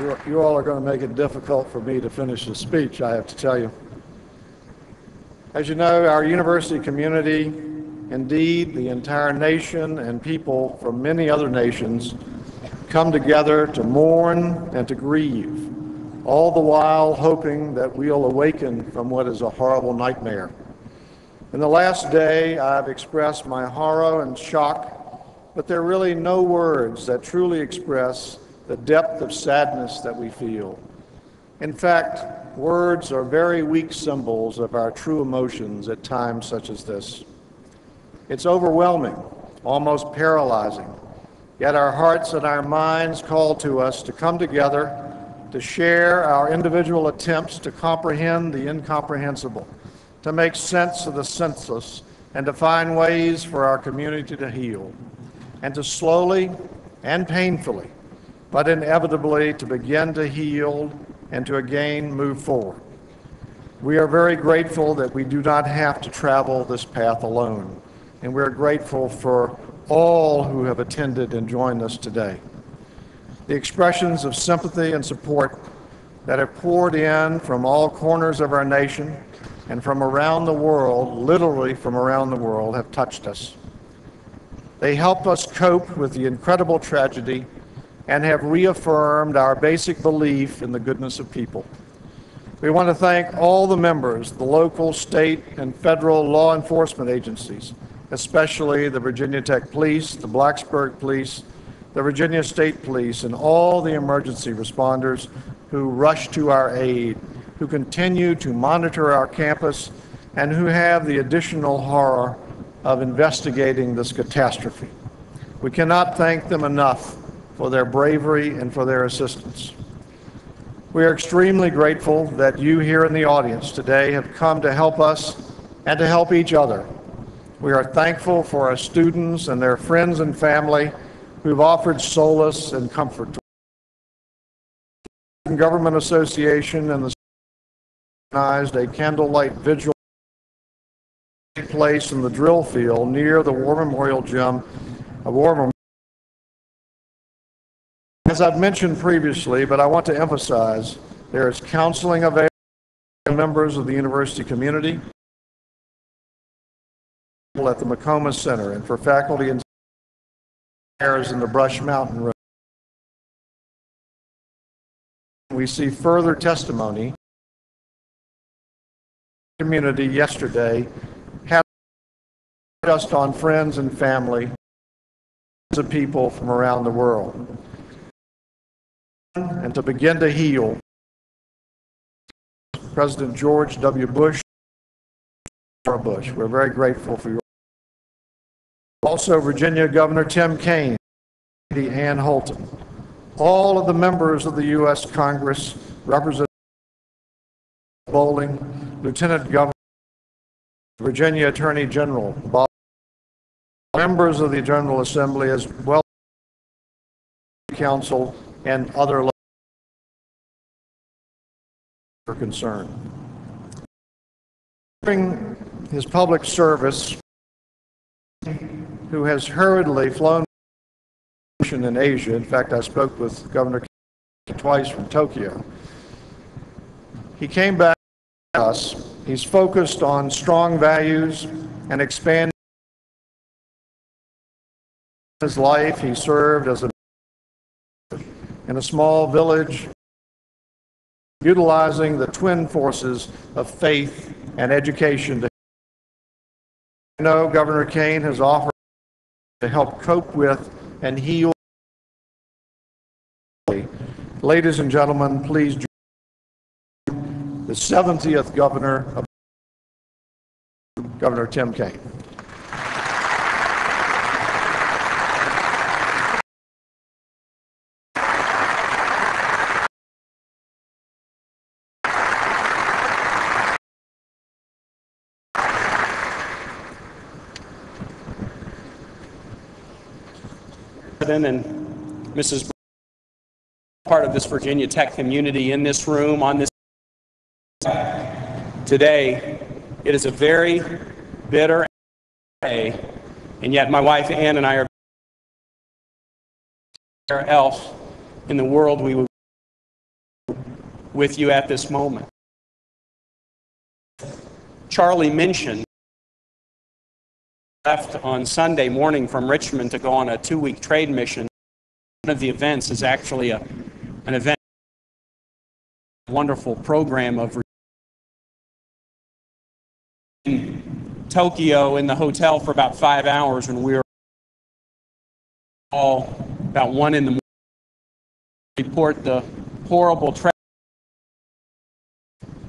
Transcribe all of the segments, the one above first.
You, you all are going to make it difficult for me to finish the speech, I have to tell you. As you know, our university community, indeed the entire nation and people from many other nations, come together to mourn and to grieve, all the while hoping that we'll awaken from what is a horrible nightmare. In the last day, I've expressed my horror and shock, but there are really no words that truly express the depth of sadness that we feel. In fact, words are very weak symbols of our true emotions at times such as this. It's overwhelming, almost paralyzing, yet our hearts and our minds call to us to come together to share our individual attempts to comprehend the incomprehensible, to make sense of the senseless, and to find ways for our community to heal, and to slowly and painfully but inevitably to begin to heal and to again move forward. We are very grateful that we do not have to travel this path alone, and we're grateful for all who have attended and joined us today. The expressions of sympathy and support that have poured in from all corners of our nation and from around the world, literally from around the world, have touched us. They help us cope with the incredible tragedy and have reaffirmed our basic belief in the goodness of people. We want to thank all the members, the local, state, and federal law enforcement agencies, especially the Virginia Tech Police, the Blacksburg Police, the Virginia State Police, and all the emergency responders who rushed to our aid, who continue to monitor our campus, and who have the additional horror of investigating this catastrophe. We cannot thank them enough for their bravery and for their assistance. We are extremely grateful that you here in the audience today have come to help us and to help each other. We are thankful for our students and their friends and family who've offered solace and comfort to the Government Association and the organized a candlelight vigil place in the drill field near the War Memorial Gym, a War Memorial as I've mentioned previously, but I want to emphasize, there is counseling available to members of the university community at the McComas Center and for faculty and in the Brush Mountain Room. We see further testimony community yesterday had just on friends and family of people from around the world and to begin to heal. President George W. Bush, Bush. We're very grateful for your. Also, Virginia Governor Tim Kaine, Lady Anne Holton, all of the members of the U.S. Congress, Representative Bowling, Lieutenant Governor, Virginia Attorney General Bob, members of the General Assembly, as well as Council and other are concerned. During his public service, who has hurriedly flown in Asia. In fact, I spoke with Governor twice from Tokyo. He came back to us. He's focused on strong values and expanding his life. He served as a in a small village, utilizing the twin forces of faith and education. To I know Governor Kaine has offered to help cope with and heal. Ladies and gentlemen, please join the 70th governor of Governor Tim Kaine. President and Mrs. part of this Virginia Tech community in this room on this today. It is a very bitter day, and yet my wife Anne and I are else in the world we would with you at this moment. Charlie mentioned left on Sunday morning from Richmond to go on a two-week trade mission. One of the events is actually a, an event, a wonderful program of in Tokyo in the hotel for about five hours when we were all about one in the morning report the horrible tragedy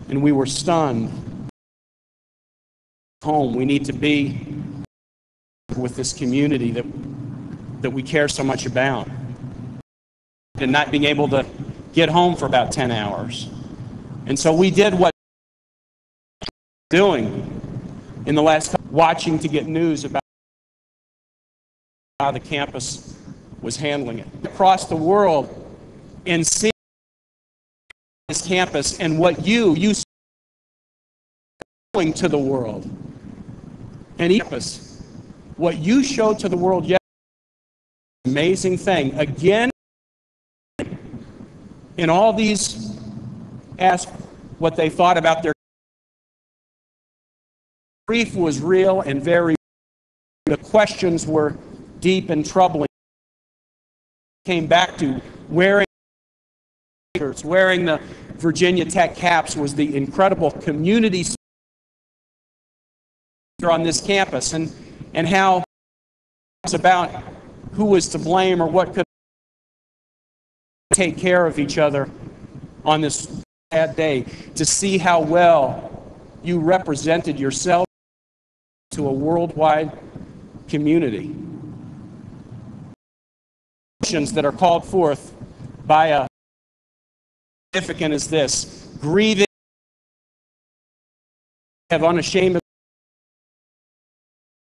and we were stunned home we need to be with this community that that we care so much about. And not being able to get home for about 10 hours. And so we did what doing in the last watching to get news about how the campus was handling it. Across the world and seeing this campus and what you you showing to the world. And campus what you showed to the world yesterday amazing thing. Again in all these ask what they thought about their grief was real and very the questions were deep and troubling. Came back to wearing wearing the Virginia Tech caps was the incredible community on this campus. And and how it's about who was to blame or what could take care of each other on this sad day. To see how well you represented yourself to a worldwide community. That are called forth by a significant as this. Grieving, have unashamed